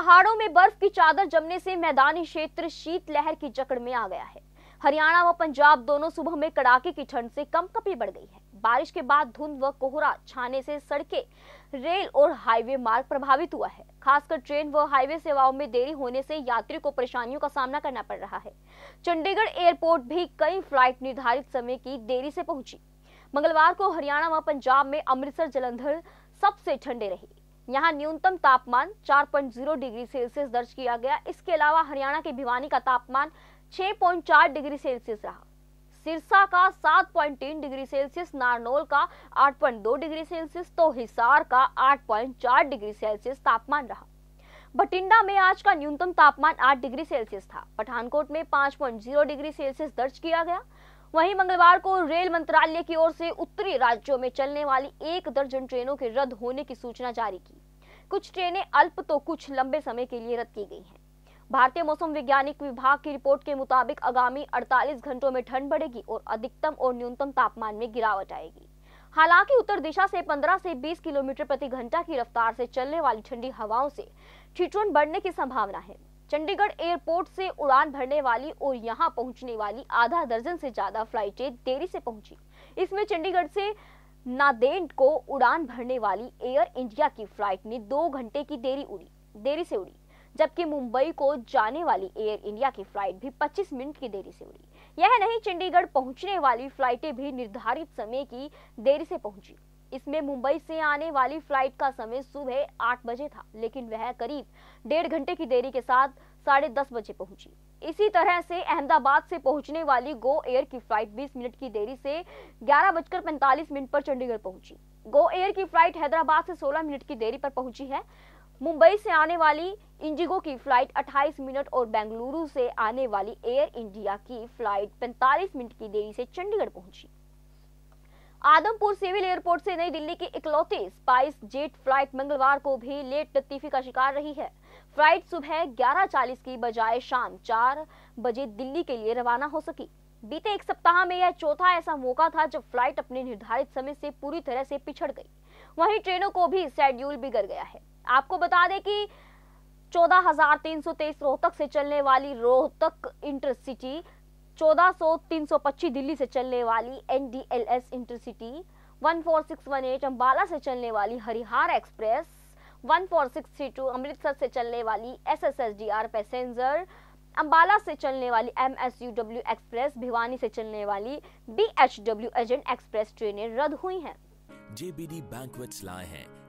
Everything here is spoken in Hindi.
पहाड़ों में बर्फ़ की चादर जमने से मैदानी क्षेत्र शीतलहर की जकड़ में आ गया है। हरियाणा व पंजाब दोनों सुबह में कड़ाके की ठंड से कम कंपकपी बढ़ गई है। बारिश के बाद धुंध व कोहरा छाने से सड़कें, रेल और हाईवे मार्ग प्रभावित हुआ है। खासकर ट्रेन व हाईवे सेवाओं में देरी होने से यात्रियों को परेशानियों का सामना करना पड़ रहा है। चंडीगढ़ एयरपोर्ट भी कई फ़्लाइट निर्धारित समय की देरी से पहुँची। मंगलवार को हरियाणा व पंजाब में अमृतसर, जलंधर सबसे ठंडे रही। यहाँ न्यूनतम तापमान 4.0 डिग्री सेल्सियस दर्ज किया गया। इसके अलावा हरियाणा के भिवानी का तापमान 6.4 डिग्री सेल्सियस रहा। सिरसा का 7.3 डिग्री सेल्सियस, नारनौल का 8.2 डिग्री सेल्सियस तो हिसार का 8.4 डिग्री सेल्सियस तापमान रहा। बठिंडा में आज का न्यूनतम तापमान 8 डिग्री सेल्सियस था। पठानकोट में 5.0 डिग्री सेल्सियस दर्ज किया गया। वहीं मंगलवार को रेल मंत्रालय की ओर से उत्तरी राज्यों में चलने वाली एक दर्जन ट्रेनों के रद्द होने की सूचना जारी की। कुछ ट्रेनें अल्प तो कुछ लंबे समय के लिए रद्द की गई हैं। भारतीय मौसम वैज्ञानिक विभाग की रिपोर्ट के मुताबिक आगामी 48 घंटों में ठंड बढ़ेगी और अधिकतम और न्यूनतम तापमान में गिरावट आएगी। हालाँकि उत्तर दिशा से 15 से 20 किलोमीटर प्रति घंटा की रफ्तार से चलने वाली ठंडी हवाओं से ठिठुरन बढ़ने की संभावना है। चंडीगढ़ एयरपोर्ट से उड़ान भरने वाली और यहाँ पहुँचने वाली आधा दर्जन से ज़्यादा फ्लाइटें देरी से पहुँची। इसमें चंडीगढ़ से नादेड को उड़ान भरने वाली एयर इंडिया की फ़्लाइट ने दो घंटे की देरी उड़ी, देरी से उड़ी, जबकि मुंबई को जाने वाली एयर इंडिया की फ़्लाइट भी 25 मिनट की देरी से उड़ी। यह नहीं, चंडीगढ़ पहुँचने वाली फ्लाइटें भी निर्धारित समय की देरी से पहुँची। इसमें मुंबई से आने वाली फ़्लाइट का समय सुबह आठ बजे था, लेकिन वह करीब डेढ़ घंटे की देरी के साथ साढ़े दस बजे पहुँची। इसी तरह से अहमदाबाद से पहुँचने वाली गो एयर की फ़्लाइट 20 मिनट की देरी से ग्यारह बजकर पैंतालीस मिनट पर चंडीगढ़ पहुँची। गो एयर की फ़्लाइट हैदराबाद से 16 मिनट की देरी पर पहुँची है। मुंबई से आने वाली इंडिगो की फ़्लाइट 28 मिनट और बेंगलुरु से आने वाली एयर इंडिया की फ़्लाइट 45 मिनट की देरी से चंडीगढ़ पहुँची। आदमपुर सिविल एयरपोर्ट से नई दिल्ली की इकलौती स्पाइस जेट फ़्लाइट मंगलवार को भी लेट लतीफी का शिकार रही है। फ़्लाइट सुबह 11:40 की बजाय शाम 4 बजे दिल्ली के लिए रवाना हो सकी। बीते एक सप्ताह में यह चौथा ऐसा मौका था जब फ़्लाइट अपने निर्धारित समय से पूरी तरह से पिछड़ गई। वहीं ट्रेनों को भी शेड्यूल बिगड़ गया है। आपको बता दें कि चौदह हज़ार तीन सौ तेईस रोहतक से चलने वाली रोहतक इंटरसिटी चौदह सौ तीन सौ पच्चीस दिल्ली से चलने वाली N D L S intercity one four six one eight Ambala से चलने वाली Harihar express one four six three two Amritsar से चलने वाली S S S D R passenger Ambala से चलने वाली एम एक्सप्रेस भिवानी से चलने वाली बी एजेंट एक्सप्रेस ट्रेनें रद्द हुई हैं। JBD Banquets लाए हैं।